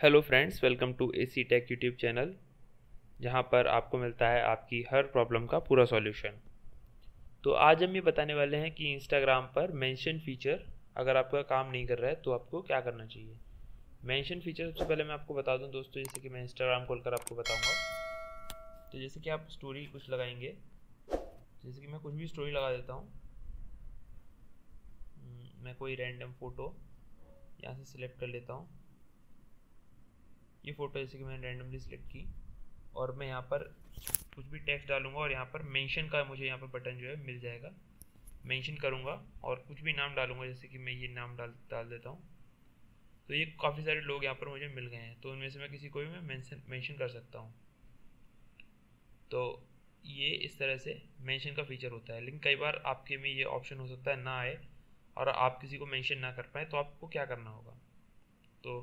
Hello friends, welcome to A C tech YouTube channel, जहाँ पर आपको मिलता है आपकी हर प्रॉब्लम का पूरा सॉल्यूशन। तो आज हम ये बताने वाले हैं कि इंस्टाग्राम पर मेंशन फीचर अगर आपका काम नहीं कर रहा है तो आपको क्या करना चाहिए? मेंशन फीचर सबसे पहले मैं आपको बता दूँ दोस्तों, जैसे कि मैं इंस्टाग्राम खोलकर आपको बताऊँगा। तो जैसे कि आप स्टोरी कुछ लगाएँगे, जैसे कि मैं कुछ भी स्टोरी लगा देता हूँ, मैं कोई रैंडम फ़ोटो यहाँ से सिलेक्ट कर लेता हूँ। ये फ़ोटो जैसे कि मैंने रैंडमली सिलेक्ट की और मैं यहाँ पर कुछ भी टेक्स्ट डालूँगा और यहाँ पर मेंशन का मुझे यहाँ पर बटन जो है मिल जाएगा। मेंशन करूँगा और कुछ भी नाम डालूँगा, जैसे कि मैं ये नाम डाल डाल देता हूँ। तो ये काफ़ी सारे लोग यहाँ पर मुझे मिल गए हैं तो उनमें से मैं किसी को भी मैं मेंशन मेंशन कर सकता हूँ। तो ये इस तरह से मेंशन का फीचर होता है, लेकिन कई बार आपके में ये ऑप्शन हो सकता है ना आए और आप किसी को मेंशन ना कर पाए तो आपको क्या करना होगा? तो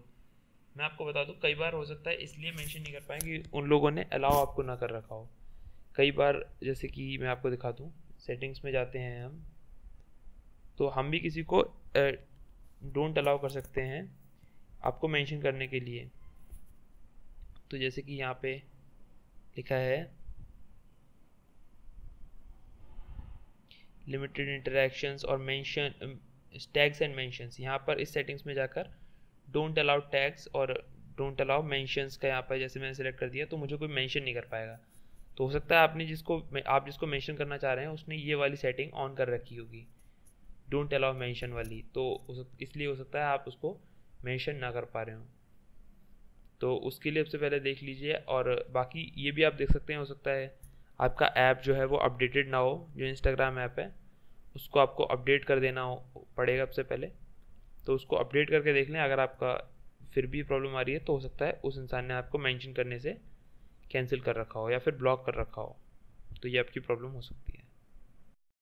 मैं आपको बता दूँ, कई बार हो सकता है इसलिए मेंशन नहीं कर पाए कि उन लोगों ने अलाउ आपको ना कर रखा हो। कई बार जैसे कि मैं आपको दिखा दूँ सेटिंग्स में जाते हैं हम तो हम भी किसी को डोंट अलाउ कर सकते हैं आपको मेंशन करने के लिए। तो जैसे कि यहाँ पे लिखा है लिमिटेड इंटरेक्शंस और मेंशन टैग्स एंड मेंशंस यहाँ पर इस सेटिंग्स में जाकर डोंट अलाउ टैग्स और डोंट अलाउ मैंशंस का यहाँ पर जैसे मैंने सेलेक्ट कर दिया तो मुझे कोई मैंशन नहीं कर पाएगा। तो हो सकता है आपने जिसको आप जिसको मैंशन करना चाह रहे हैं, उसने ये वाली सेटिंग ऑन कर रखी होगी। डोंट अलाउ मैंशन वाली। तो इसलिए हो सकता है आप उसको मैंशन ना कर पा रहे हो। तो उसके लिए सबसे पहले देख लीजिए और बाकी ये भी आप देख सकते हैं, हो सकता है आपका ऐप जो है वो अपडेटेड ना हो, जो इंस्टाग्राम ऐप है, उसको आपको अपडेट कर देना हो, पड़ेगा सबसे पहले। तो उसको अपडेट करके देख लें, अगर आपका फिर भी प्रॉब्लम आ रही है तो हो सकता है उस इंसान ने आपको मेंशन करने से कैंसिल कर रखा हो या फिर ब्लॉक कर रखा हो। तो ये आपकी प्रॉब्लम हो सकती है।